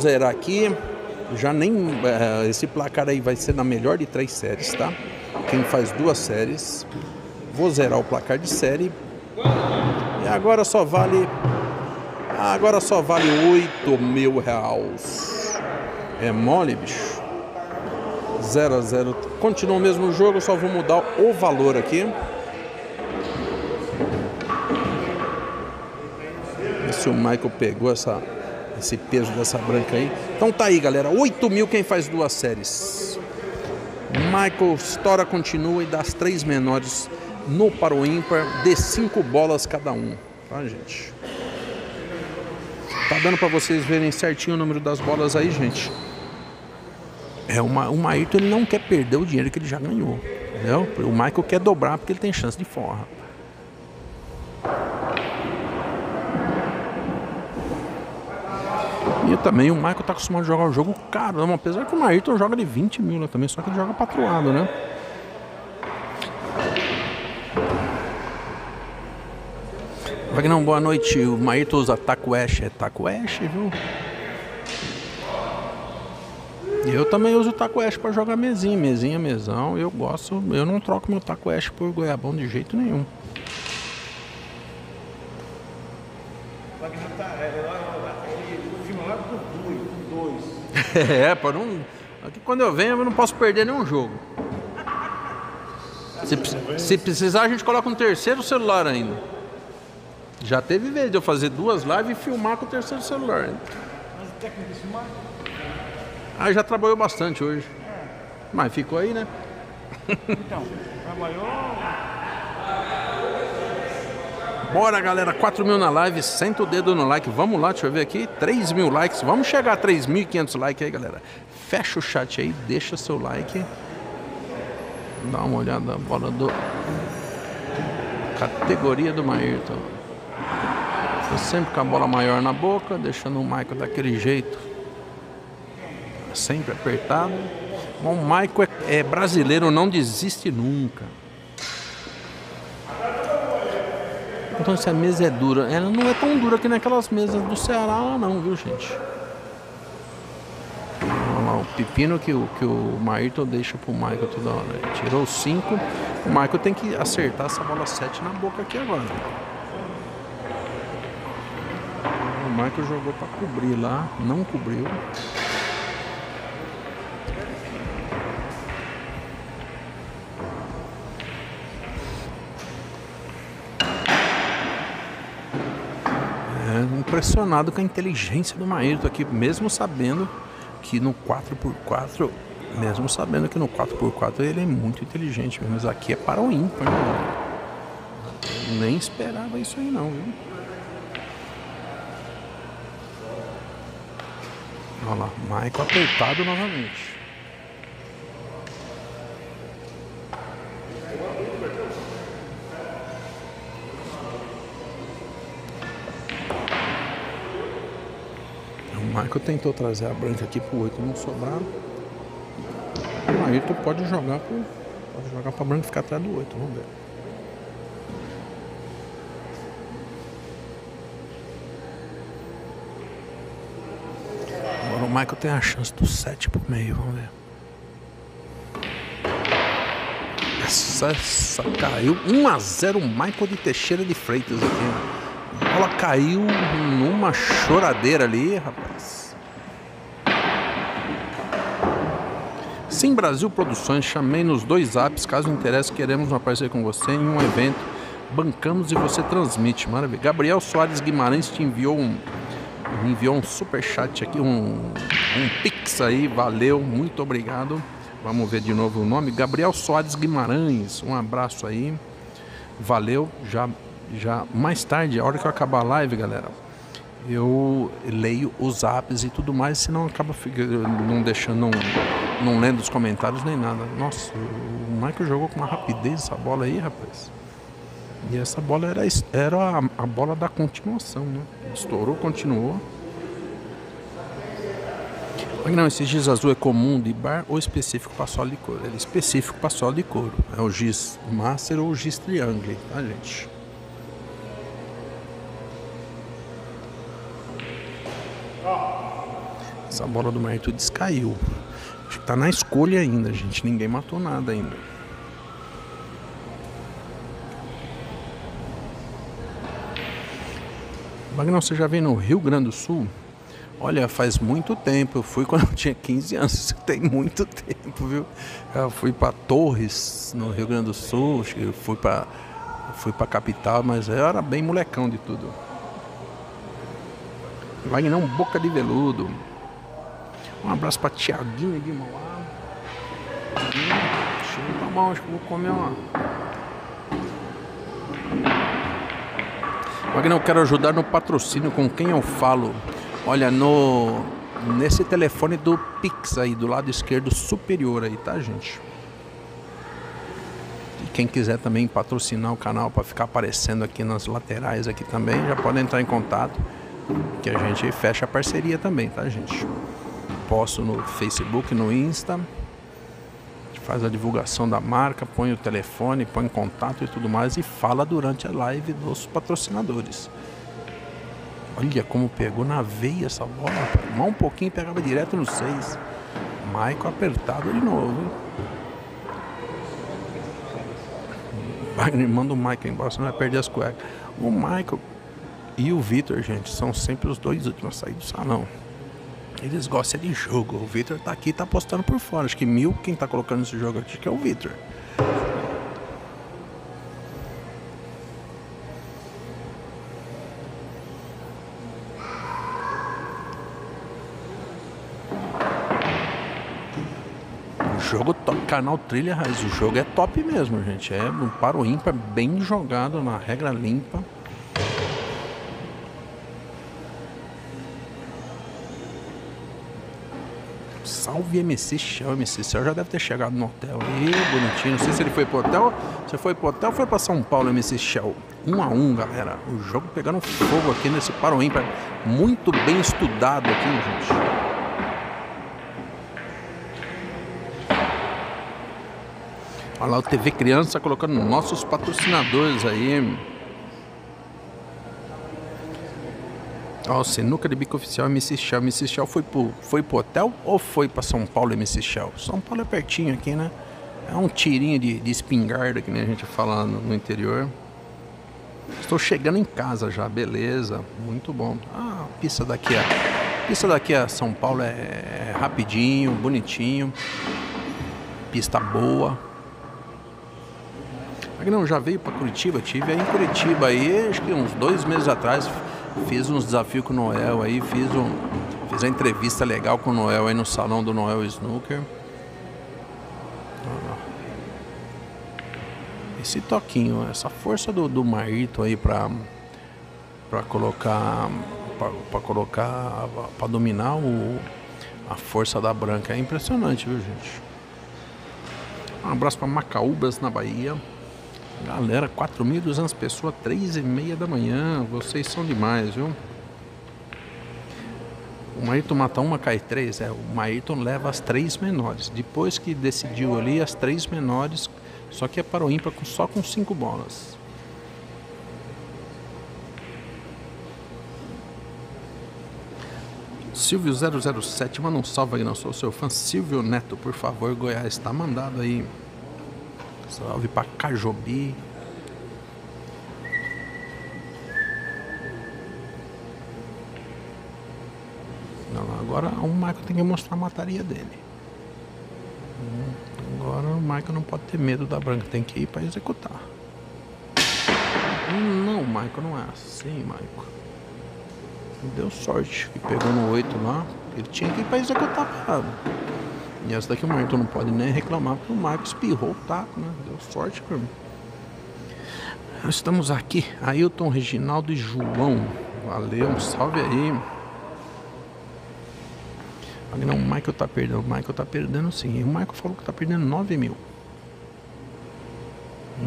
zerar aqui. Já nem. É, esse placar aí vai ser na melhor de três séries, tá? Quem faz duas séries. Vou zerar o placar de série. E agora só vale. Agora só vale 8 mil reais. É mole, bicho. 0 a 0 Continua o mesmo jogo, só vou mudar o valor aqui. se o Michael pegou essa, esse peso dessa branca aí. Então tá aí, galera. 8 mil quem faz duas séries. Michael Stora continua e das três menores no para o ímpar de cinco bolas cada um. Tá, gente? Tá dando para vocês verem certinho o número das bolas aí, gente. É uma, o Maíto ele não quer perder o dinheiro que ele já ganhou. Entendeu? O Michael quer dobrar porque ele tem chance de forra. E também o Michael tá acostumado a jogar o jogo caro, apesar que o Ayrton joga de 20 mil né, também, só que ele joga patroado, né? Vagnão, boa noite. O Maíto usa Taco Ash. É Taco Ash, viu? Eu também uso Taco Ash para jogar mesinha, mesinha, mesão. Eu gosto, eu não troco meu Taco Ash por goiabão de jeito nenhum. É, para não. Aqui quando eu venho eu não posso perder nenhum jogo. Se, se, precisar, a gente coloca um terceiro celular ainda. Já teve vez de eu fazer duas lives e filmar com o terceiro celular. Ainda. Mas o técnico de filmar? Ah, já trabalhou bastante hoje. É. Mas ficou aí, né? Então, trabalhou. Bora, galera. 4 mil na live. Senta o dedo no like. Vamos lá, deixa eu ver aqui. 3 mil likes. Vamos chegar a 3.500 likes aí, galera. Fecha o chat aí. Deixa seu like. Dá uma olhada bola do... Categoria do Maírton. Sempre com a bola maior na boca. Deixando o Michael daquele jeito. Sempre apertado. Bom, o Michael é, é brasileiro. Não desiste nunca. Então se a mesa é dura, ela não é tão dura que naquelas mesas do Ceará não, viu gente? Olha lá, o pepino que o, que o Maírton deixa pro Michael toda hora. Ele tirou 5. O Michael tem que acertar essa bola 7 na boca aqui agora. O Michael jogou para cobrir lá, não cobriu. Impressionado com a inteligência do Maírton aqui, mesmo sabendo que no 4x4, mesmo sabendo que no 4x4 ele é muito inteligente, mas aqui é para o ímpar, né? Nem esperava isso aí não, viu? Olha lá, Michael apertado novamente. Michael tentou trazer a branca aqui pro 8 não sobraram. Aí tu pode jogar pro. Pode jogar pra branca ficar atrás do 8, vamos ver. Agora o Michael tem a chance do 7 pro meio, vamos ver. Essa, essa caiu 1 a 0 Michael de Teixeira de Freitas aqui, né? Bola caiu numa choradeira ali, rapaz. Sim Brasil Produções, chamei nos dois apps, caso interesse, queremos uma parceria com você em um evento. Bancamos e você transmite, maravilha. Gabriel Soares Guimarães te enviou um, enviou um super chat aqui, um, um pix aí, valeu, muito obrigado. Vamos ver de novo o nome, Gabriel Soares Guimarães, um abraço aí, valeu, já já mais tarde, a hora que eu acabar a live, galera, eu leio os apps e tudo mais, senão acaba não deixando, não, não lendo os comentários nem nada. Nossa, o Michael jogou com uma rapidez essa bola aí, rapaz. E essa bola era, era a, a bola da continuação, né? Estourou, continuou. Não, esse giz azul é comum de bar ou específico para de couro? Ele é específico para solo de couro. É o giz master ou o giz triângulo, tá, gente? Essa bola do Marito descaiu. Acho que tá na escolha ainda, gente. Ninguém matou nada ainda. Magnão, você já veio no Rio Grande do Sul? Olha, faz muito tempo. Eu fui quando eu tinha 15 anos. Isso tem muito tempo, viu? Eu fui para Torres, no Rio Grande do Sul. Eu fui para fui para capital, mas eu era bem molecão de tudo. Vagnão Boca de Veludo. Um abraço para Tiaguinho de Mauá. Tá bom, acho que vou comer uma. Wagner, eu quero ajudar no patrocínio com quem eu falo. Olha, no nesse telefone do Pix aí, do lado esquerdo superior aí, tá, gente? E quem quiser também patrocinar o canal para ficar aparecendo aqui nas laterais aqui também, já pode entrar em contato que a gente fecha a parceria também, tá, gente? Posto no Facebook, no Insta, faz a divulgação da marca, põe o telefone, põe contato e tudo mais e fala durante a live dos patrocinadores. Olha como pegou na veia essa bola. Mais um pouquinho pegava direto no 6. Maico apertado de novo. Wagner manda o Michael embora, senão vai perder as cuecas. O Michael e o Vitor, gente, são sempre os dois últimos a sair do salão. Eles gostam de jogo. O Victor tá aqui tá apostando por fora. Acho que mil quem tá colocando esse jogo aqui que é o Victor. O jogo top, canal Trilha Raiz. O jogo é top mesmo, gente. É um paro ímpar bem jogado na regra limpa. Salve MC Shell. MC Shell já deve ter chegado no hotel aí, bonitinho. Não sei se ele foi pro hotel. Se foi pro hotel, foi pra São Paulo, MC Shell. Um a um, galera. O jogo pegando fogo aqui nesse Paro Ímpar. Muito bem estudado aqui, gente. Olha lá o TV Criança colocando nossos patrocinadores aí. Ó, Sinuca de Bico Oficial MC Shell. MC Shell foi pro, foi pro hotel ou foi pra São Paulo MC Shell? São Paulo é pertinho aqui, né? É um tirinho de, de espingarda, que nem a gente fala no, no interior. Estou chegando em casa já, beleza. Muito bom. Ah, a pista daqui a. Pista daqui a São Paulo é, é rapidinho, bonitinho. Pista boa. Não, já veio para Curitiba, tive aí em Curitiba aí, acho que uns dois meses atrás, Fiz uns desafios com o Noel aí, fiz, um, fiz uma entrevista legal com o Noel aí no salão do Noel Snooker. Esse toquinho, essa força do, do Marito aí pra, pra colocar. Pra, pra colocar. pra dominar o, a força da branca é impressionante, viu gente? Um abraço pra Macaúbas na Bahia. Galera, 4.200 pessoas, 3 e meia da manhã. Vocês são demais, viu? O Maíton mata uma, cai três. É, o Maíton leva as três menores. Depois que decidiu ali, as três menores. Só que é para o ímpar só com cinco bolas. Silvio 007, manda um salve aí, não sou seu fã. Silvio Neto, por favor, Goiás, está mandado aí. Salve pra Cajobi. Não, agora o Michael tem que mostrar a mataria dele. Agora o Michael não pode ter medo da branca, tem que ir para executar. Não, Michael não é assim, Michael. Deu sorte que pegou no 8 lá. Ele tinha que ir para executar a. E essa daqui o Marco não pode nem reclamar, porque o Marco espirrou o taco, né? Deu sorte mim. Nós estamos aqui, Ailton, Reginaldo e João. Valeu, um salve aí. Não, o Michael tá perdendo. O Michael tá perdendo sim. O Michael falou que tá perdendo 9 mil.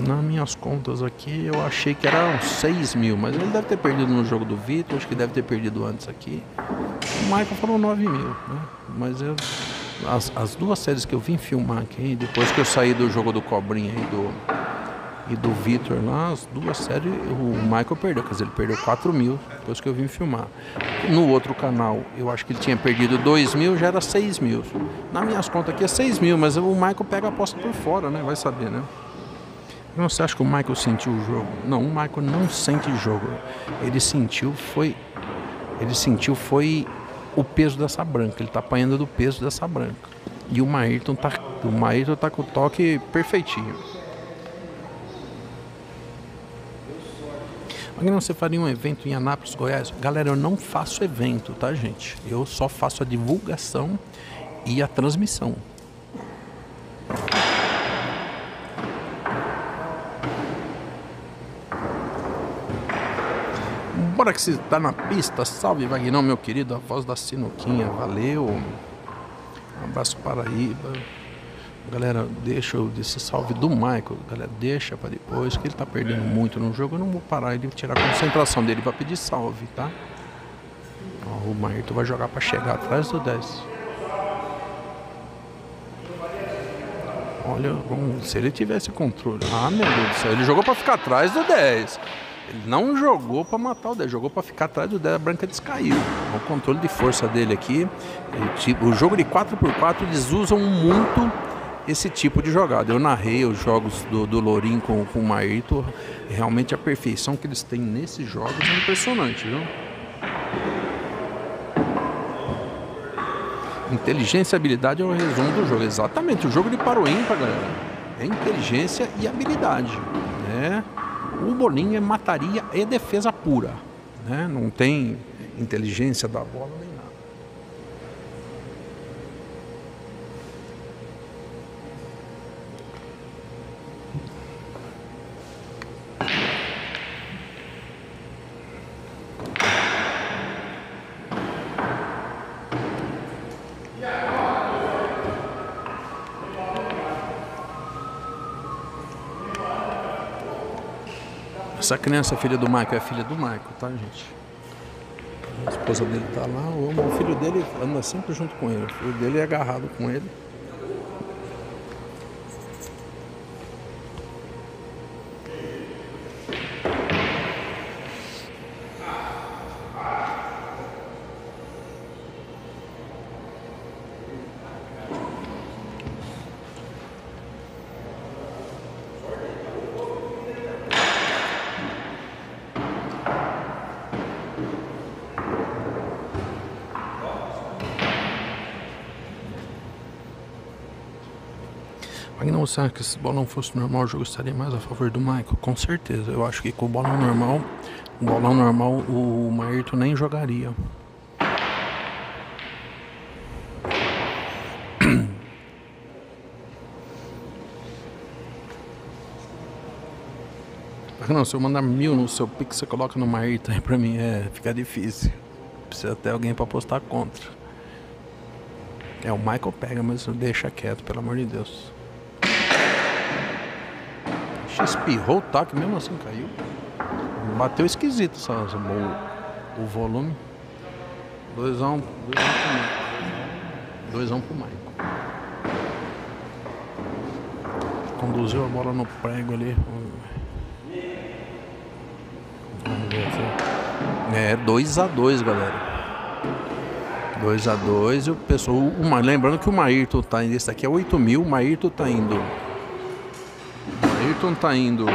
Nas minhas contas aqui, eu achei que era uns 6 mil, mas ele deve ter perdido no jogo do Vitor, acho que deve ter perdido antes aqui. O Michael falou 9 mil, né? Mas eu as, as duas séries que eu vim filmar aqui, depois que eu saí do jogo do Cobrinha e do, e do Vitor lá, as duas séries, o Michael perdeu, quer dizer, ele perdeu 4 mil depois que eu vim filmar. No outro canal, eu acho que ele tinha perdido 2 mil, já era 6 mil. Nas minhas contas aqui é 6 mil, mas o Michael pega a aposta por fora, né? Vai saber, né? Você acha que o Michael sentiu o jogo? Não, o Michael não sente jogo. Ele sentiu foi. Ele sentiu foi o peso dessa branca. Ele tá apanhando do peso dessa branca. E o Maírton tá, o Maírton tá com o toque perfeitinho. Magno, você faria um evento em Anápolis, Goiás? Galera, eu não faço evento, tá, gente? Eu só faço a divulgação e a transmissão. Bora que você tá na pista. Salve, Vagnão, meu querido. A voz da Sinuquinha. Valeu. Um abraço Paraíba. Galera, deixa eu desse salve do Michael. Galera, deixa para depois, que ele tá perdendo muito no jogo. Eu não vou parar ele tirar a concentração dele para pedir salve, tá? Ó, o Maírton vai jogar para chegar atrás do 10. Olha, se ele tivesse controle. Ah, meu Deus do céu. Ele jogou para ficar atrás do 10. Ele não jogou para matar o 10, jogou para ficar atrás do 10. A Branca descaiu. O controle de força dele aqui. Ele, o jogo de 4x4 eles usam muito esse tipo de jogada. Eu narrei os jogos do, do Lourinho com, com o Maírto. Realmente a perfeição que eles têm nesses jogos é impressionante, viu? Inteligência e habilidade é o resumo do jogo. Exatamente, o jogo de ímpar, galera. É inteligência e habilidade. Né? O bolinho é mataria e defesa pura. Né? Não tem inteligência da bola nem Essa criança, filha do Michael, é filha do Michael, tá, gente? A esposa dele tá lá, o filho dele anda sempre junto com ele. O filho dele é agarrado com ele. Acha que se o bolão fosse normal, o jogo estaria mais a favor do Michael? Com certeza. Eu acho que com o bolão normal, o bolão normal, o Maerto nem jogaria. Não, se eu mandar mil no seu Pix, você coloca no Maerto aí pra mim, é, fica difícil. Precisa ter alguém pra apostar contra. É, o Michael pega, mas deixa quieto, pelo amor de Deus espirrou o taco, mesmo assim caiu. Bateu esquisito só, o, o volume. 2x1 um, dois um pro Maicon. Conduziu a bola no prego ali. Vamos ver aqui. É 2x2, galera. 2x2 e o pessoal. Uma, lembrando que o Maírton tá indo. Esse aqui é 8 mil, o Maírton tá indo Ayrton tá indo.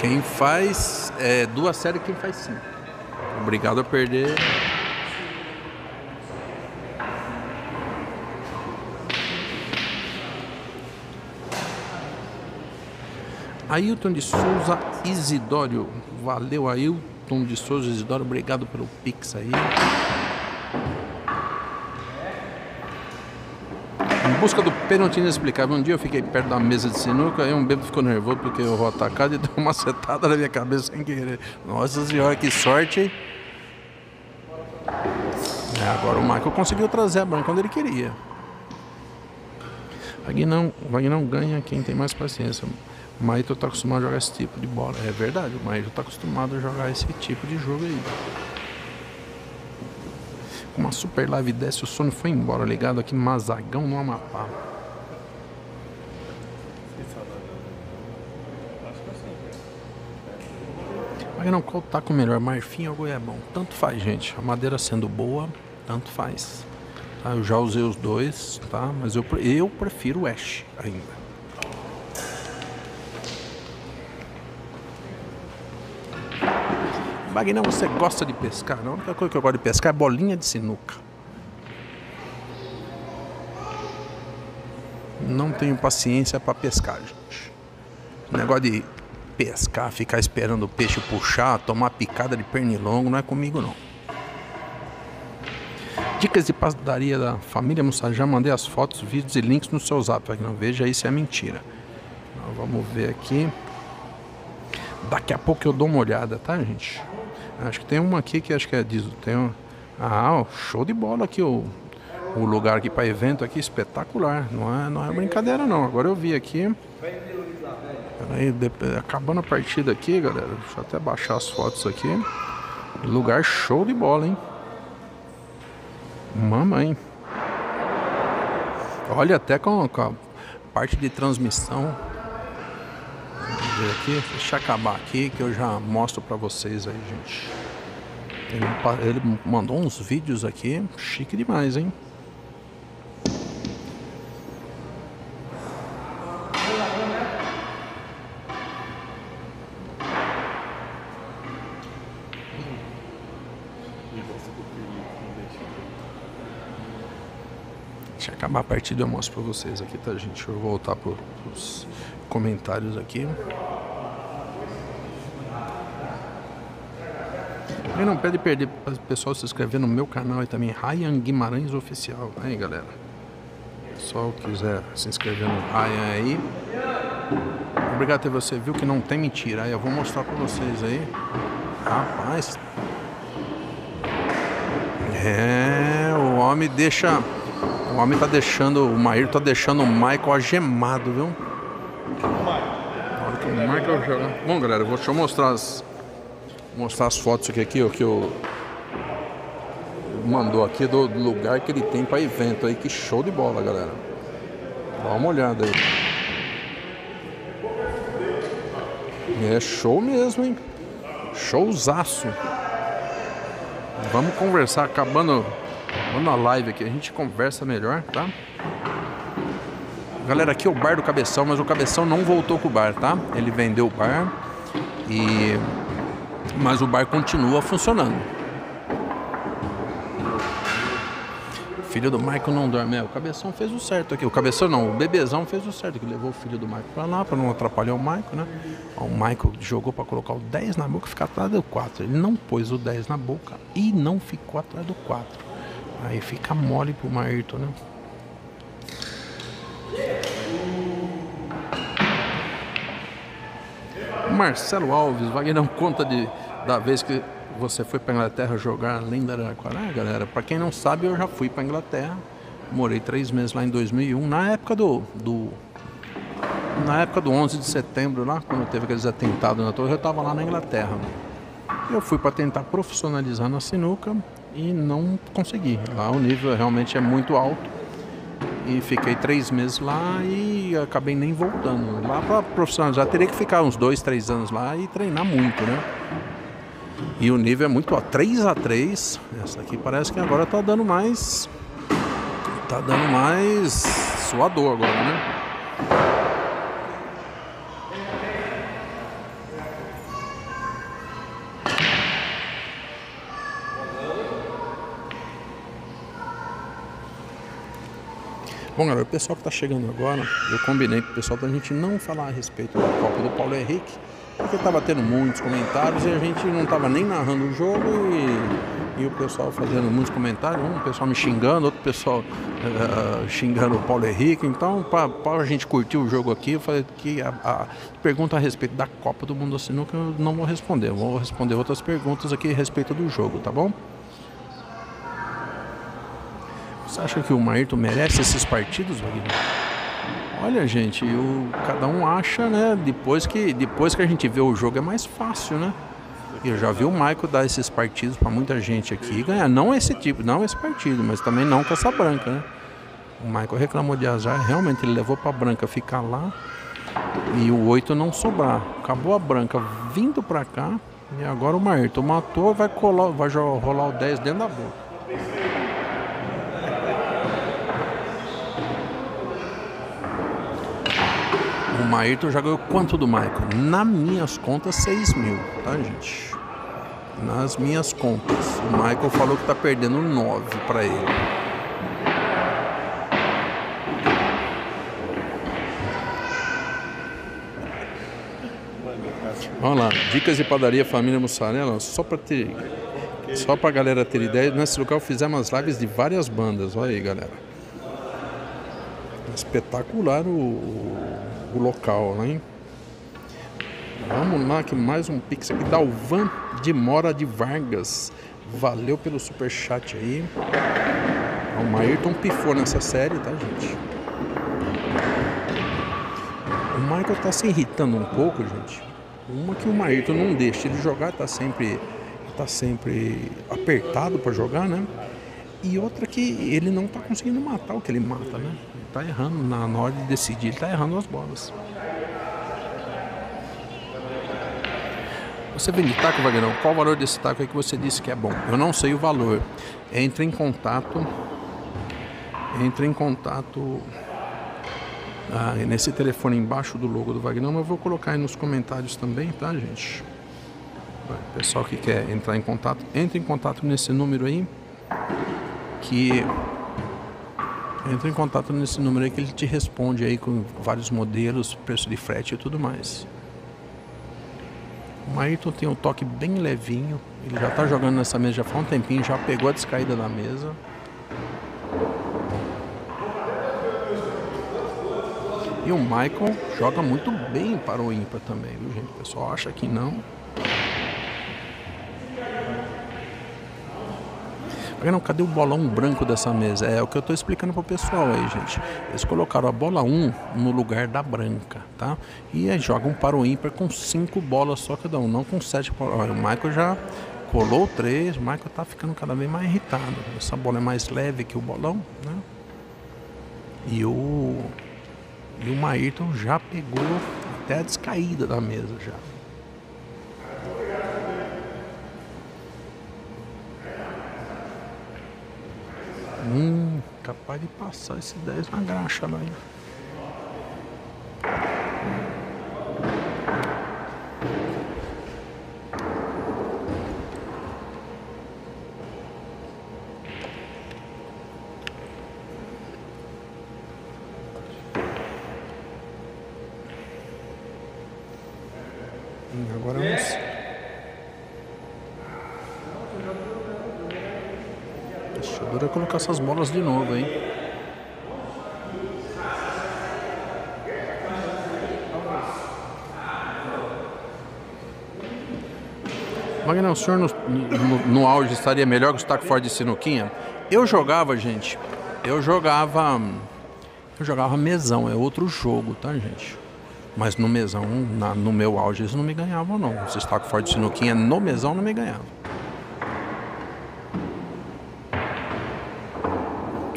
Quem faz é, duas séries, quem faz cinco. Obrigado a perder. Ailton de Souza Isidório. Valeu, Ailton de Souza Isidório. Obrigado pelo Pix aí. Busca do pênalti inexplicável. Um dia eu fiquei perto da mesa de sinuca e um bêbado ficou nervoso porque eu vou atacado e deu uma setada na minha cabeça sem querer. Nossa senhora, que sorte? É, agora o Michael conseguiu trazer a branca quando ele queria. Vagnão, Vagnão ganha quem tem mais paciência. O Maito está acostumado a jogar esse tipo de bola. É verdade, o Maito está acostumado a jogar esse tipo de jogo aí com uma super live desce, o sono foi embora, ligado aqui Mazagão no Amapá. Magrão, qual taco melhor, marfim ou goiabão? Tanto faz, gente. A madeira sendo boa, tanto faz. Tá? Eu já usei os dois, tá? Mas eu, eu prefiro o ash ainda. Bagnão, você gosta de pescar? Não, a única coisa que eu gosto de pescar é bolinha de sinuca. Não tenho paciência para pescar, gente. negócio de pescar, ficar esperando o peixe puxar, tomar picada de pernilongo, não é comigo não. Dicas de padaria da família Mussar. Já mandei as fotos, vídeos e links no seu zap. Não veja se é mentira. Então, vamos ver aqui. Daqui a pouco eu dou uma olhada, tá, gente? Acho que tem uma aqui que acho que é diz, tem um, ah, show de bola aqui o, o lugar aqui para evento aqui espetacular. Não é, não é brincadeira não. Agora eu vi aqui. Aí, acabando a partida aqui, galera. Deixa eu até baixar as fotos aqui. Lugar show de bola, hein? Mamãe. Olha, até com, com a parte de transmissão. Ver aqui. Deixa eu acabar aqui que eu já mostro pra vocês aí, gente. Ele, ele mandou uns vídeos aqui. Chique demais, hein? Eu acabar a partida eu mostro pra vocês aqui, tá, gente? Deixa eu voltar pro, pros comentários aqui. E não pede perder o pessoal se inscrever no meu canal e também Ryan Guimarães Oficial. Aí, galera. Pessoal quiser se inscrever no Ryan aí. Obrigado ter você viu que não tem mentira. Aí eu vou mostrar para vocês aí. Rapaz. É, o homem deixa o homem tá deixando, o Maír tá deixando o Michael agemado, viu? Olha que o Michael joga. Bom, galera, vou, deixa eu mostrar as, mostrar as fotos aqui, aqui ó, que eu mandou aqui do lugar que ele tem para evento aí. Que show de bola, galera. Dá uma olhada aí. É show mesmo, hein? Showzaço. Vamos conversar, acabando Vamos na live aqui, a gente conversa melhor, tá? Galera, aqui é o bar do Cabeção, mas o Cabeção não voltou com o bar, tá? Ele vendeu o bar e mas o bar continua funcionando. filho do Michael não dorme. É, o Cabeção fez o certo aqui. O Cabeção não, o Bebezão fez o certo, que levou o filho do Michael pra lá, pra não atrapalhar o Michael, né? O Michael jogou pra colocar o 10 na boca e ficar atrás do 4. Ele não pôs o 10 na boca e não ficou atrás do 4. Aí fica mole pro Maírton, né? Marcelo Alves, Wagner conta de, da vez que você foi para Inglaterra jogar além da Araraquara, galera. Para quem não sabe, eu já fui para Inglaterra. Morei três meses lá em 2001, na época do, do na época do 11 de setembro, lá quando teve aqueles atentados na torre, eu estava lá na Inglaterra. Eu fui para tentar profissionalizar na sinuca e não consegui. Lá o nível realmente é muito alto. E fiquei três meses lá e acabei nem voltando. Lá para profissionalizar, teria que ficar uns dois, três anos lá e treinar muito, né? E o nível é muito alto. 3 a 3 Essa aqui parece que agora tá dando mais. Tá dando mais suador agora, né? Bom, galera, o pessoal que está chegando agora, eu combinei com o pessoal da gente não falar a respeito da Copa do Paulo Henrique, porque estava tendo muitos comentários e a gente não estava nem narrando o jogo e, e, o pessoal fazendo muitos comentários, um pessoal me xingando, outro pessoal uh, xingando o Paulo Henrique. Então, para a gente curtir o jogo aqui, eu falei que a, a, pergunta a respeito da Copa do Mundo Sinuca eu não vou responder, eu vou responder outras perguntas aqui a respeito do jogo, tá bom? Você acha que o Maírton merece esses partidos, Wagner? Olha, gente, o, cada um acha, né? Depois que, depois que a gente vê o jogo é mais fácil, né? Eu já vi o Michael dar esses partidos para muita gente aqui ganhar. Não esse tipo, não esse partido, mas também não com essa branca, né? O Michael reclamou de azar, realmente ele levou para branca ficar lá e o 8 não sobrar. Acabou a branca vindo para cá, E agora o Maírton matou vai colar, vai rolar o 10 dentro da boca. Maírton já ganhou quanto do Michael? Nas minhas contas, 6 mil, tá, gente? Nas minhas contas. O Michael falou que tá perdendo 9 para ele. Vamos lá, dicas de padaria família mussarela, só para ter só para galera ter ideia, nesse local fizemos lives de várias bandas, olha aí, galera. Espetacular o, o local, né? Vamos lá, que mais um pix aqui. Dalvan de Mora de Vargas. Valeu pelo super chat aí. O Maírton pifou nessa série, tá, gente? O Michael tá se irritando um pouco, gente. Uma que o Maírton não deixa ele jogar, tá sempre, tá sempre apertado para jogar, né? E outra que ele não tá conseguindo matar o que ele mata, né? Tá errando na hora de decidir, ele tá errando as bolas. Você vende taco, Wagner? Qual o valor desse taco aí que você disse que é bom? Eu não sei o valor. Entre em contato. Entre em contato ah, nesse telefone embaixo do logo do Wagner. Eu vou colocar aí nos comentários também, tá, gente? Pessoal que quer entrar em contato, entre em contato nesse número aí. Que entra em contato nesse número aí que ele te responde aí com vários modelos, preço de frete e tudo mais. O Ayrton tem um toque bem levinho. Ele já está jogando nessa mesa já faz um tempinho, já pegou a descaída da mesa. E o Michael joga muito bem para o ímpar também, viu gente? O pessoal acha que não. Não, cadê o bolão branco dessa mesa? É o que eu estou explicando para o pessoal aí, gente. Eles colocaram a bola 1 no lugar da branca, tá? E aí jogam para o ímpar com 5 bolas só cada um, não com 7. Olha, o Michael já colou 3, o Michael tá ficando cada vez mais irritado. Essa bola é mais leve que o bolão, né? E o e o Maírton já pegou até a descaída da mesa já. Hum, capaz de passar esse 10 na graxa lá. Hein? Agora vamos. Dura colocar essas bolas de novo, hein? Wagner, o senhor no, no, no, auge estaria melhor que o Stack Ford de Sinuquinha? Eu jogava, gente. Eu jogava. Eu jogava mesão, é outro jogo, tá, gente? Mas no mesão, na, no meu auge, eles não me ganhavam, não. Esse Stack Ford de Sinuquinha no mesão não me ganhava.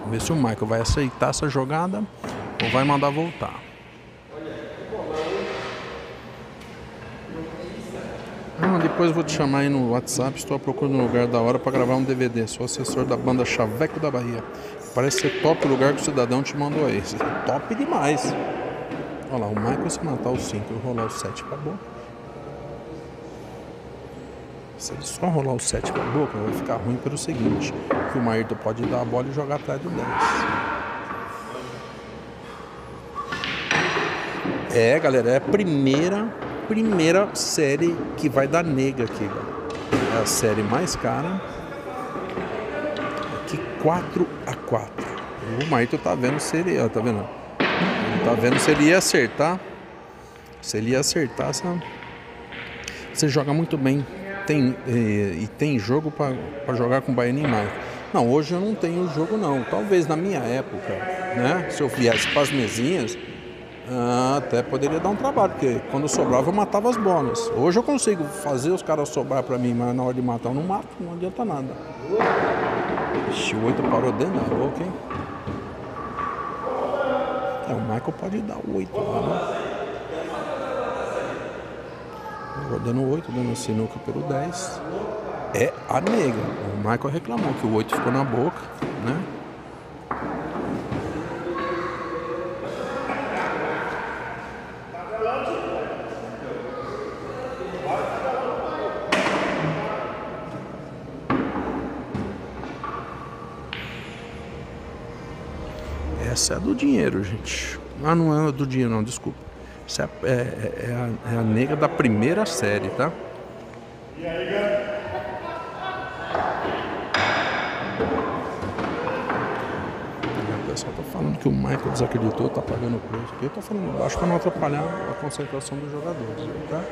Ver se o Michael vai aceitar essa jogada ou vai mandar voltar. Ah, depois vou te chamar aí no WhatsApp. Estou à procura um lugar da hora para gravar um DVD. Sou assessor da banda Chaveco da Bahia. Parece ser top o lugar que o cidadão te mandou aí. Top demais. Olha lá, o Michael se matar o 5 e rolar o 7, acabou. Se ele só rolar o 7 pra boca, vai ficar ruim pelo seguinte, que o Maírton pode dar a bola e jogar atrás do 10. É, galera, é a primeira, primeira série que vai dar nega aqui, galera. É a série mais cara. Aqui 4 a 4 O Maírton tá vendo se ele. Ó, tá vendo? Ele tá vendo se ele ia acertar. Se ele ia acertar, essa... você joga muito bem tem, e, eh, e tem jogo para jogar com Baiano e Maio. Não, hoje eu não tenho jogo não. Talvez na minha época, né? Se eu viesse para as mesinhas, ah, até poderia dar um trabalho, porque quando sobrava eu matava as bolas. Hoje eu consigo fazer os caras sobrar para mim, mas na hora de matar eu não mato, não adianta nada. Ixi, o 8 parou dentro da boca, hein? É, o Michael pode dar o 8 lá, né? Dando 8, dando sinuca pelo 10. É a nega. O Michael reclamou que o 8 ficou na boca, né? Essa é do dinheiro, gente. Ah, não é do dinheiro, não, desculpa. Essa é, é, é, a, é a nega da primeira série, tá? E aí, O pessoal tá falando que o Michael desacreditou, tá pagando o preço. Eu tô falando baixo para não atrapalhar a concentração dos jogadores, tá?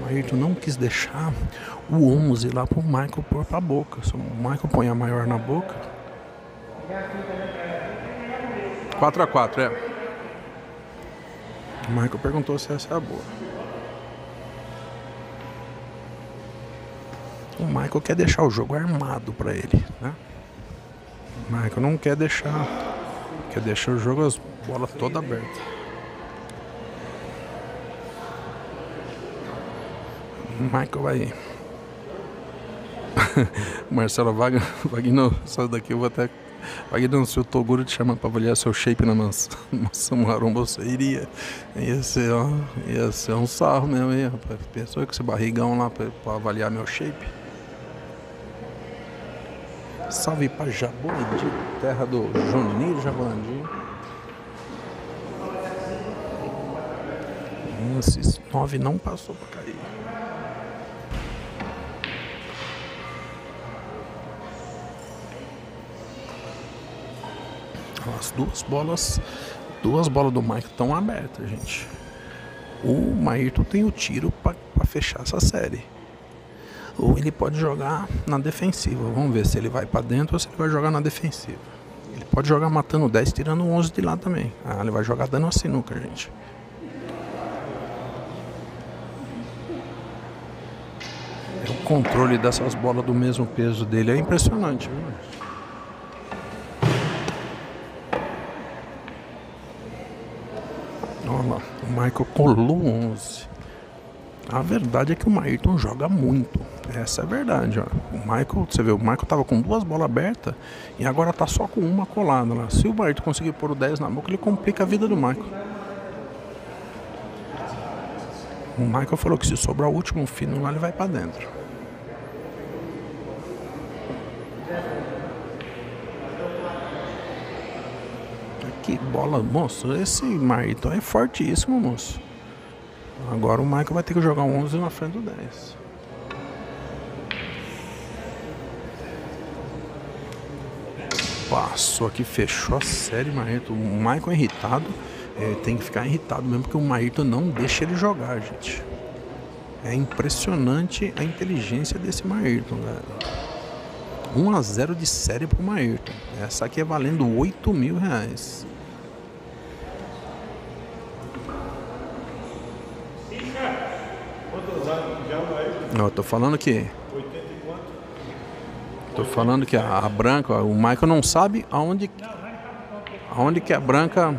O Ayrton não quis deixar o 11 lá pro Michael pôr pra boca. Se o Michael põe a maior na boca, 4 a 4 é. O Michael perguntou se essa é a boa. O Michael quer deixar o jogo armado para ele, né? O Michael não quer deixar. Quer deixar o jogo as bolas toda aberta. Michael vai. Marcelo Wagner, Wagner, só daqui eu vou até Wagner, se o Toguro te chama para avaliar seu shape na mansão, mansão maromba, você iria. Ia ser, ó, ia ser um sarro mesmo, hein, rapaz. Pensou que esse barrigão lá para avaliar meu shape? Salve para Jaborandi, terra do Juninho Jaborandi. Esses nove não passou para cair. As duas bolas, duas bolas do Mike estão abertas, gente. O Maírton tem o tiro para fechar essa série. Ou ele pode jogar na defensiva. Vamos ver se ele vai para dentro ou se ele vai jogar na defensiva. Ele pode jogar matando 10, tirando 11 de lá também. Ah, ele vai jogar dando a sinuca, gente. O controle dessas bolas do mesmo peso dele é impressionante, viu? Lá, o Michael colou 11. A verdade é que o Maírton joga muito. Essa é a verdade. Ó. O Michael, você vê, o Michael tava com duas bolas abertas e agora tá só com uma colada lá. Se o Maírton conseguir pôr o 10 na boca, ele complica a vida do Michael. O Michael falou que se sobrar o último fino lá, ele vai para dentro. Que bola, moço. Esse Marito é fortíssimo, moço. Agora o Michael vai ter que jogar 11 na frente do 10. Passou aqui, fechou a série, Marito. O Michael é irritado. É, tem que ficar irritado mesmo, porque o Marito não deixa ele jogar, gente. É impressionante a inteligência desse Maírton, galera. 1 a 0 de série pro Maírton. Essa aqui é valendo 8 mil reais. Não, eu tô falando que. Tô falando que a, a branca, o Michael não sabe aonde. Aonde que é a branca.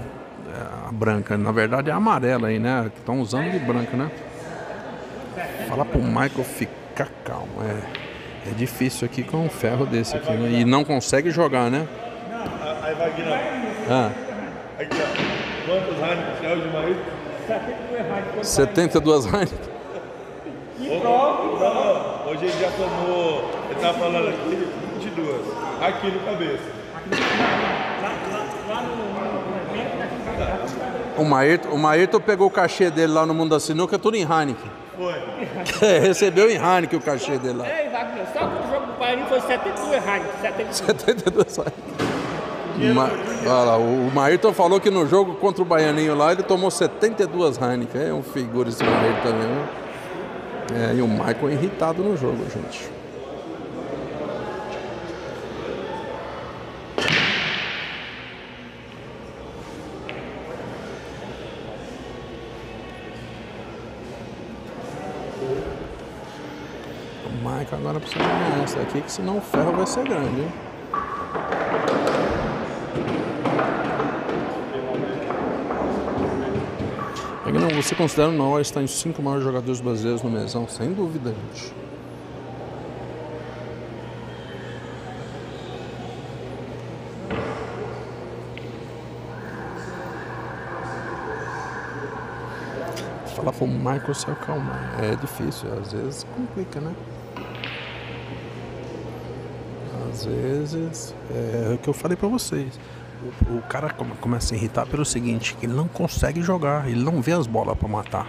É, a branca, na verdade é a amarela aí, né? Que estão usando de branca, né? Fala pro Michael ficar calmo. É, é difícil aqui com um ferro desse aqui, né? E não consegue jogar, né? Não, aí vai aqui Ah. Aqui, ó. Quantos Heineken de marido? 72 Heineken. E pronto. Não, hoje ele já tomou, ele tá falando aqui, 22. Aqui no cabeça. O Maírton, o Maírton pegou o cachê dele lá no mundo da sinuca, tudo em Heineken. Foi. É, recebeu em Heineken o cachê dele lá. Wagner, só que o jogo do Bahia foi 72 Heineken. 72. 72 Heineken. Ma, olha lá, o Maírton falou que no jogo contra o Baianinho lá ele tomou 72 Heineken. É um figura esse Maírton também, né? É, e o Michael irritado no jogo, gente. Precisa ganhar essa aqui, que senão o ferro vai ser grande, hein? Não, você considera o Nauer está em cinco maiores jogadores brasileiros no mesão? Sem dúvida, gente. Falar pro Michael se acalmar é difícil, às vezes complica, né? Às vezes, é o que eu falei pra vocês o, o cara começa a irritar pelo seguinte, que ele não consegue jogar, ele não vê as bolas para matar.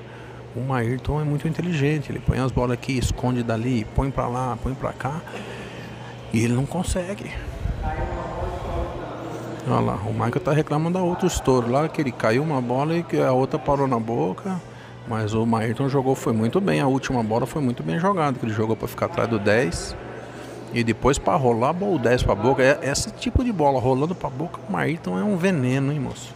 O Maírton é muito inteligente, ele põe as bolas aqui, esconde dali, põe para lá, põe para cá, e ele não consegue. Olha lá, o Michael tá reclamando da outro estouro lá, que ele caiu uma bola e a outra parou na boca. Mas o Maírton jogou, foi muito bem. A última bola foi muito bem jogada, que ele jogou para ficar atrás do 10. E depois para rolar o 10 para boca, é, esse tipo de bola rolando para boca, o Maírton é um veneno, hein, moço?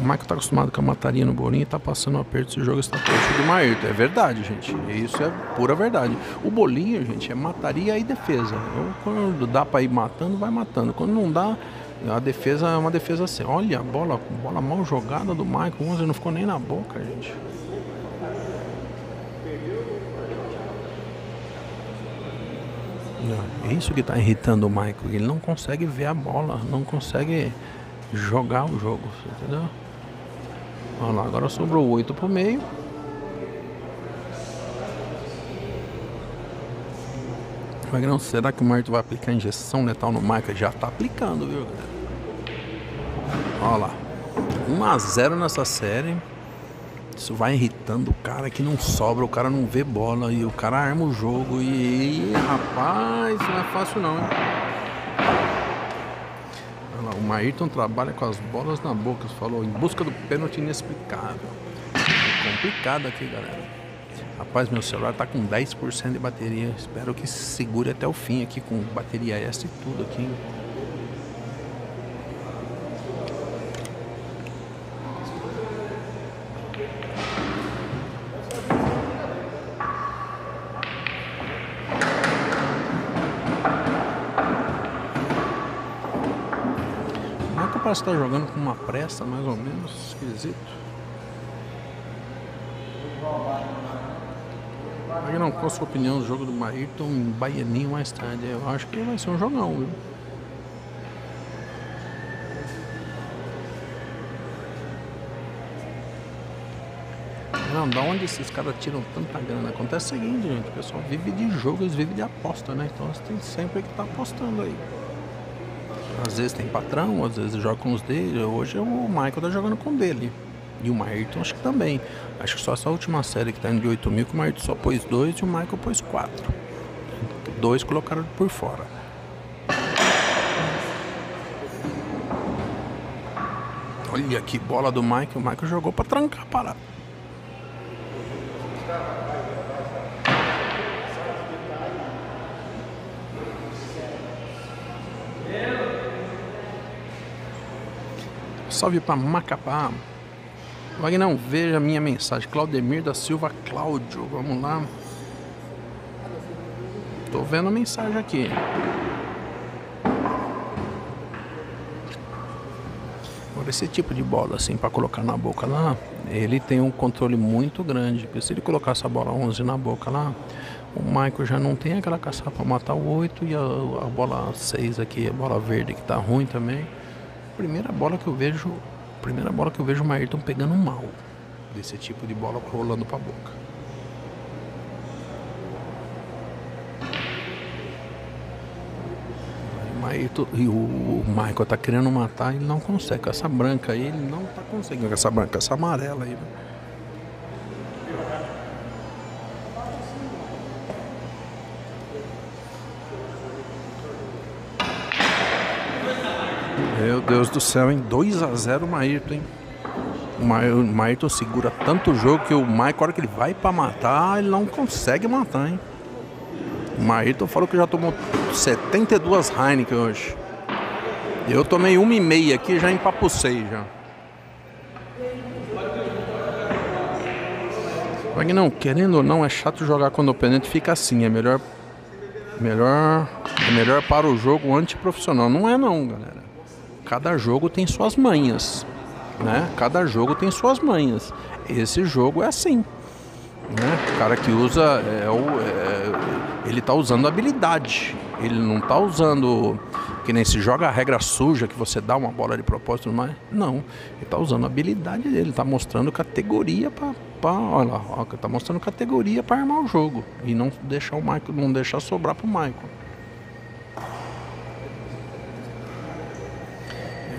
O Michael tá acostumado com a mataria no bolinho e tá passando um aperto se o jogo está perto do Maírton. É verdade, gente. Isso é pura verdade. O bolinho, gente, é mataria e defesa. Eu, quando dá para ir matando, vai matando. Quando não dá, a defesa é uma defesa assim. Olha a bola, bola mal jogada do Michael. 11 não ficou nem na boca, gente. É isso que está irritando o Michael. Ele não consegue ver a bola, não consegue jogar o jogo, entendeu? Olha lá, agora sobrou 8 pro meio. Magrão, será que o Marto vai aplicar injeção letal no Michael? Já está aplicando, viu? Olha lá. 1 a 0 nessa série. Isso vai irritando o cara que não sobra, o cara não vê bola e o cara arma o jogo e, rapaz, não é fácil não, hein? Olha lá, o Maírton trabalha com as bolas na boca, falou, em busca do pênalti inexplicável. É complicado aqui, galera. Rapaz, meu celular tá com 10% de bateria. Espero que segure até o fim aqui com bateria S e tudo aqui. Hein? parece estar tá jogando com uma pressa mais ou menos esquisito. Aí não, qual a sua opinião do jogo do Maírton em Baianinho mais tarde? Eu acho que vai ser um jogão, viu? Não, da onde esses caras tiram tanta grana? Acontece o seguinte, gente, o pessoal vive de jogo, eles vivem de aposta, né? Então você tem sempre que estar tá apostando aí. Às vezes tem patrão, às vezes joga com os dele. Hoje o Michael tá jogando com dele. E o Maírton acho que também. Acho que só essa última série que tá indo de 8 mil que o Maírton só pôs dois e o Michael pôs quatro. Dois colocaram por fora. Olha que bola do Michael. O Michael jogou para trancar a parada. Salve para Macapá. Wagner, veja a minha mensagem. Claudemir da Silva Cláudio. Vamos lá. Tô vendo a mensagem aqui. Agora esse tipo de bola assim para colocar na boca lá, ele tem um controle muito grande. Porque se ele colocar essa bola 11 na boca lá, o Michael já não tem aquela caçapa para matar o 8 e a, a bola 6 aqui, a bola verde que tá ruim também. Primeira bola que eu vejo, primeira bola que eu vejo o Maírton pegando mal desse tipo de bola rolando para a boca. E o Michael tá querendo matar, ele não consegue. Com essa branca aí, ele não tá conseguindo. Com essa branca, essa amarela aí. Né? Meu Deus do céu, hein? 2 a 0 o Maírton, hein? O Maírton segura tanto o jogo que o Maicon, a hora que ele vai pra matar, ele não consegue matar, hein? O Maírton falou que já tomou 72 Heineken hoje. Eu tomei uma e meia aqui já empapucei já. não, querendo ou não, é chato jogar quando o oponente fica assim. É melhor, melhor, é melhor para o jogo antiprofissional. Não é não, galera cada jogo tem suas manhas. né? Cada jogo tem suas manhas. Esse jogo é assim. Né? O cara que usa é o, é, ele tá usando habilidade. Ele não tá usando que nem se joga a regra suja que você dá uma bola de propósito, mas não. Ele tá usando habilidade dele, ele tá mostrando categoria para olha lá, ó, tá mostrando categoria para armar o jogo e não deixar o Michael, não deixar sobrar pro Michael.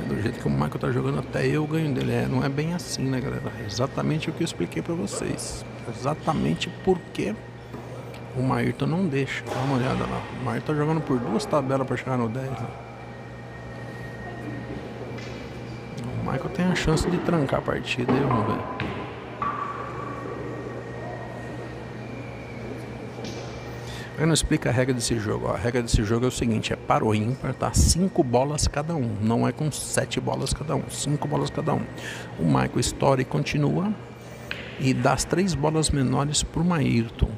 Do jeito que o Michael tá jogando, até eu ganho dele. É, não é bem assim, né, galera? É exatamente o que eu expliquei para vocês. Exatamente porque o Maírton não deixa. Dá uma olhada lá. O Maírton tá jogando por duas tabelas para chegar no 10. Né? O Michael tem a chance de trancar a partida aí, vamos Eu não explico a regra desse jogo. A regra desse jogo é o seguinte: é para o ímpar, tá? Cinco bolas cada um. Não é com sete bolas cada um. Cinco bolas cada um. O Michael estoura e continua. E dá as três bolas menores para o Maírton.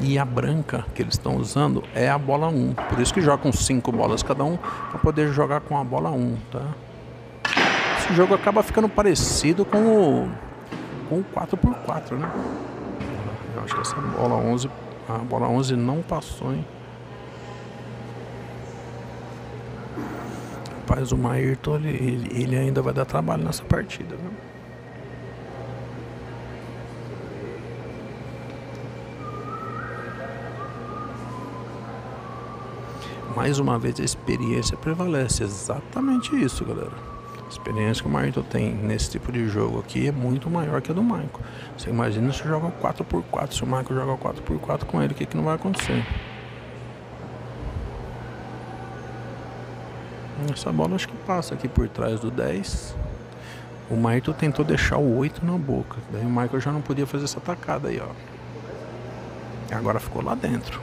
E a branca que eles estão usando é a bola 1. Por isso que joga com 5 bolas cada um, para poder jogar com a bola 1, tá? Esse jogo acaba ficando parecido com o, com o 4x4, né? Eu acho que essa bola 11, a bola 11 não passou, hein? Rapaz, o Maírton, ele, ele ainda vai dar trabalho nessa partida, viu? mais uma vez a experiência prevalece. Exatamente isso, galera. Experiência que o Marito tem nesse tipo de jogo aqui é muito maior que a do Michael. Você imagina se joga 4x4, se o Michael joga 4x4 com ele, o que, que não vai acontecer? Essa bola acho que passa aqui por trás do 10. O Marito tentou deixar o 8 na boca. Daí o Michael já não podia fazer essa tacada aí, ó. Agora ficou lá dentro.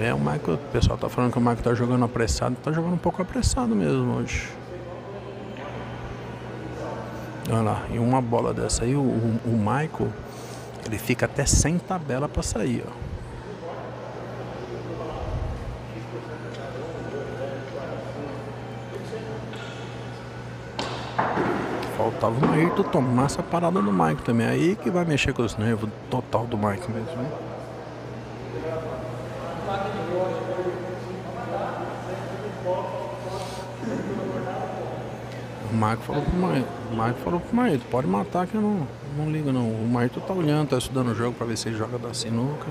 É, o Michael, o pessoal tá falando que o Michael tá jogando apressado, tá jogando um pouco apressado mesmo hoje. Olha lá, e uma bola dessa aí, o, o Michael, ele fica até sem tabela para sair, ó. Faltava o Ayrton tomar essa parada do Michael também. Aí que vai mexer com os nervos total do Michael mesmo, né? Marco falou pro Maito, o Marco falou pro Maito, pode matar que eu não, não ligo não. O Maito tá olhando, tá estudando o jogo pra ver se ele joga da sinuca.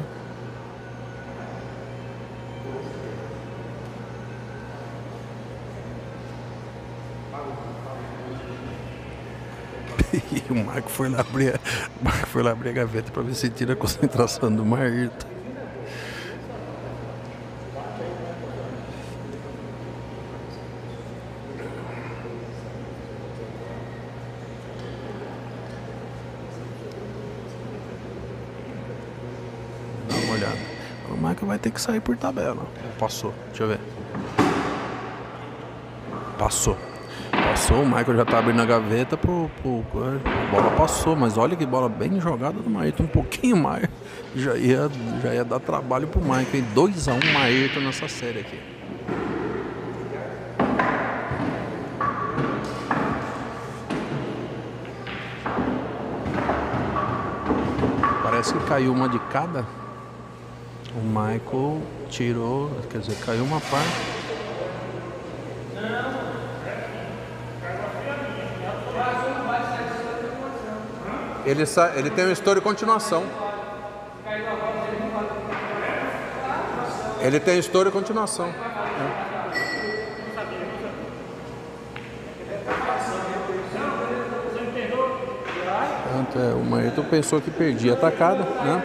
e o Marco foi lá abrir, Marco foi lá abrir a gaveta pra ver se tira a concentração do Marito. Vai ter que sair por tabela. Passou, deixa eu ver. Passou. Passou, o Michael já tá abrindo a gaveta pro, pro, A bola passou, mas olha que bola bem jogada do Maíto, um pouquinho mais. Já ia, já ia dar trabalho pro Michael. 2x1 um, Maíto nessa série aqui. Parece que caiu uma de cada. O Michael tirou, quer dizer, caiu uma parte. Ele, ele tem uma história de continuação. Ele tem história de continuação. É. É, o Maíto pensou que perdia a tacada, né?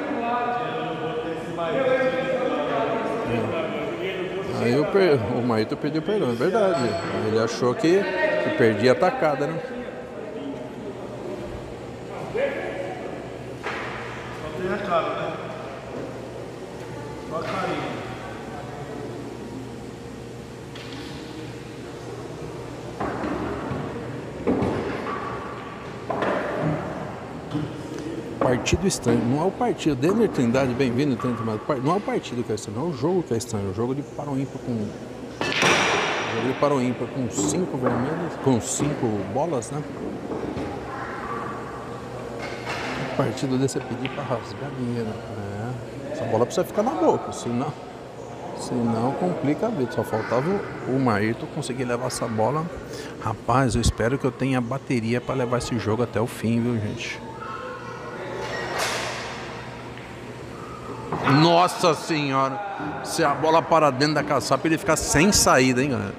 Aí o, per... o Maíto pediu perdão, é verdade. Ele achou que, que perdia a tacada, né? Só tem a cara, né? Só a carinha. Partido estranho. Não é o partido. Denner Trindade, bem-vindo. Não é o partido que é estranho, não é o jogo que é estranho. É o jogo de paro ímpar com. Jogo de paro ímpar com cinco vermelhos. Com cinco bolas, né? O partido desse é pedir pra rasgar dinheiro. É. Essa bola precisa ficar na boca, senão. Senão complica a vida. Só faltava o Maírton conseguir levar essa bola. Rapaz, eu espero que eu tenha bateria para levar esse jogo até o fim, viu, gente? Nossa senhora! Se a bola para dentro da caçapa, ele fica sem saída, hein, galera?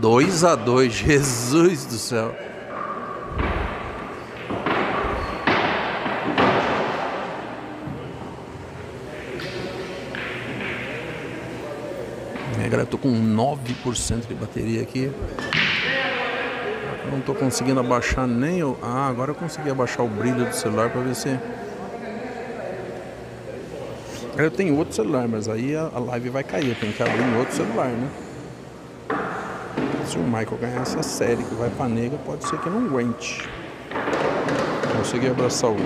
2 a 2 Jesus do céu. É, galera, eu tô com 9% de bateria aqui. Não tô conseguindo abaixar nem o. Ah, agora eu consegui abaixar o brilho do celular para ver se. Eu tenho outro celular, mas aí a, live vai cair. Eu tenho que abrir em outro celular, né? Se o Michael ganhar essa série que vai pra nega, pode ser que não aguente. Consegui abraçar o.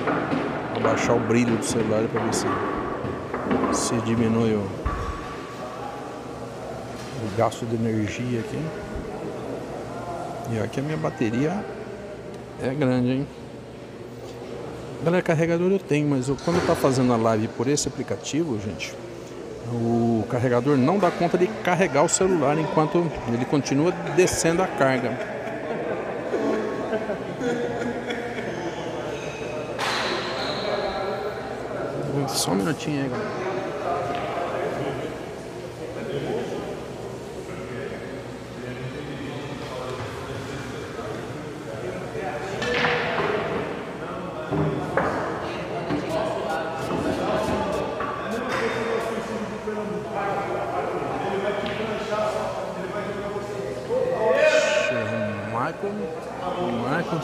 abaixar o brilho do celular para ver se. se diminui o. o gasto de energia aqui. E aqui a minha bateria é grande, hein? Galera, carregador eu tenho, mas eu, quando tá fazendo a live por esse aplicativo, gente, o carregador não dá conta de carregar o celular enquanto ele continua descendo a carga. Só um minutinho aí, galera.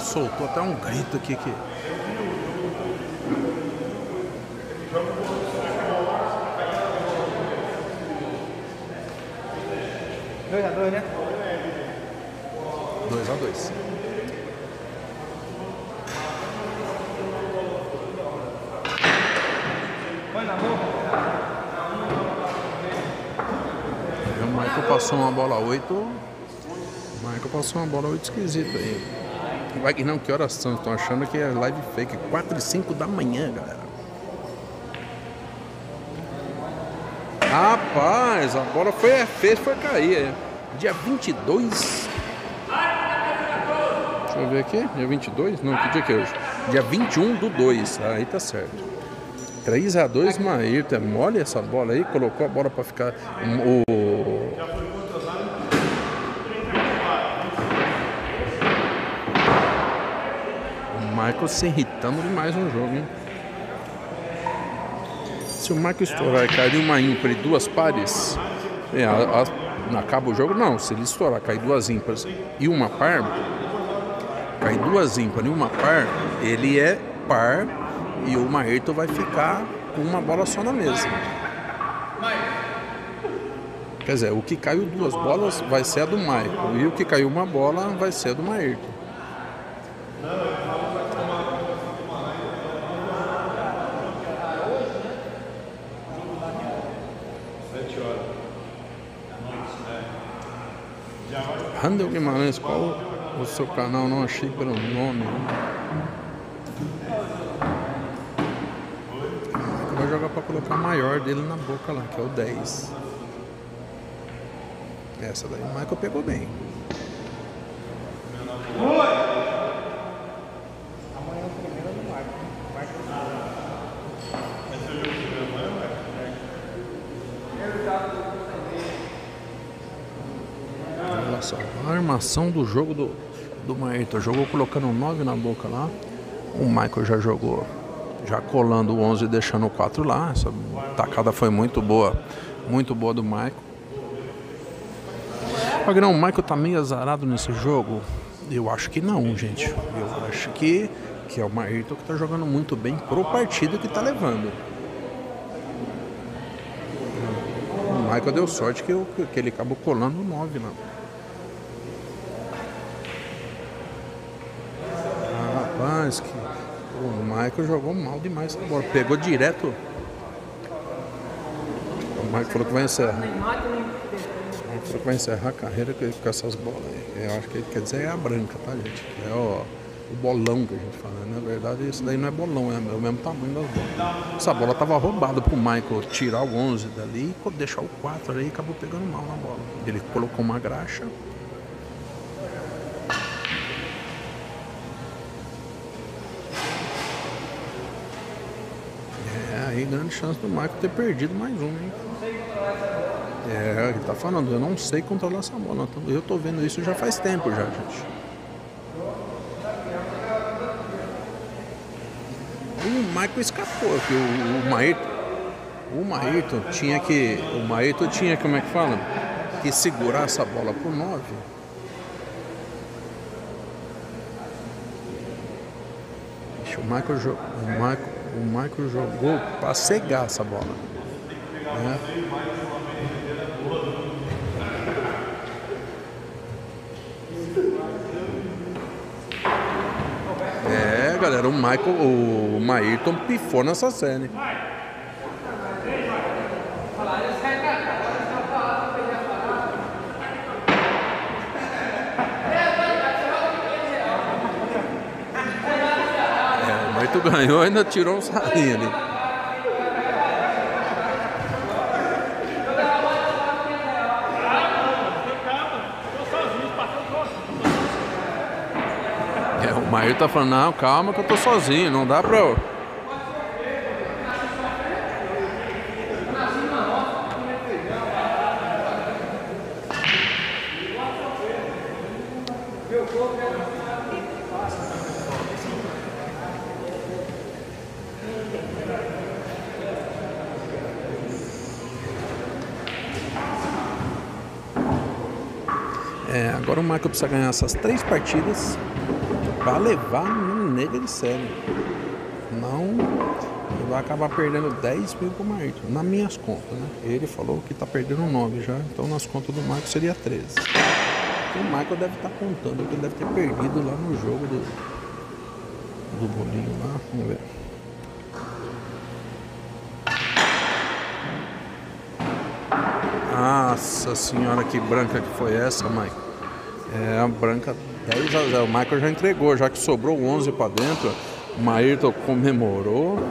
Soltou até um grito aqui que. Dois a dois, né? Dois a dois. Põe na boca. O Michael passou uma bola 8. O Michael passou uma bola 8 esquisita aí. Que não, que horas são? Estão achando que é live fake. 4 e 5 da manhã, galera. Rapaz, a bola foi é, fez, foi cair. É. Dia 22. Deixa eu ver aqui. Dia 22? Não, que dia que é hoje? Dia 21 do 2. Aí tá certo. 3 a 2 Maírton. É mole essa bola aí. Colocou a bola para ficar. O Michael se irritando demais no jogo, hein? Se o Michael estourar e cair uma ímpar e duas pares, é, a, a, acaba o jogo? Não, se ele estourar, cair duas ímpares e uma par, cair duas ímpares e uma par, ele é par e o Maerto vai ficar com uma bola só na mesa. Quer dizer, o que caiu duas bolas vai ser a do Michael e o que caiu uma bola vai ser a do Maerto. Randall Guimarães, qual o seu canal? Não achei pelo nome. Vai jogar para colocar o maior dele na boca lá, que é o 10. Essa daí o Michael pegou bem. Do jogo do, do Maíto. Jogou colocando 9 na boca lá. O Michael já jogou já colando o 11 e deixando o 4 lá. Essa tacada foi muito boa. Muito boa do Michael. Magrão, o Michael tá meio azarado nesse jogo? Eu acho que não, gente. Eu acho que, que é o Maíto que tá jogando muito bem pro partido que tá levando. O Michael deu sorte que, que ele acabou colando o 9 lá. Que O Michael jogou mal demais bola. Pegou direto. O Michael falou que vai encerrar. Ele falou que vai encerrar a carreira com essas bolas aí. Eu acho que ele quer dizer é a branca, tá, gente? É o, o bolão que a gente fala. Na verdade, isso daí não é bolão, é o mesmo tamanho das bolas. Essa bola tava roubada pro Michael tirar o 11 dali e deixar o 4 ali e acabou pegando mal na bola. Ele colocou uma graxa. É, aí grande chance do Michael ter perdido mais um, hein? É, ele tá falando, eu não sei controlar essa bola. Eu tô vendo isso já faz tempo já, gente. O Michael escapou, que o, o Maíto. O Maíto tinha que. O Maíto tinha, como é que fala? Que segurar essa bola pro 9. Ixi, O Michael, o Michael, o Michael jogou pra cegar essa bola. né? É, galera, o Michael, o Maírton pifou nessa série. Ganhou e ainda tirou um salinho ali. É, o Maír tá falando, não, calma que eu tô sozinho, não dá pra. Eu-" o Michael precisa ganhar essas três partidas para levar no nega de série. Não vai acabar perdendo 10 mil pro Maírton, nas minhas contas, né? Ele falou que tá perdendo 9 já, então nas contas do Michael seria 13. O Michael deve estar contando que ele deve ter perdido lá no jogo do, do bolinho lá. Vamos ver. Nossa senhora, que branca que foi essa, Michael? É, a branca 10 a 0. O Michael já entregou, já que sobrou 11 para dentro. O Maírton comemorou.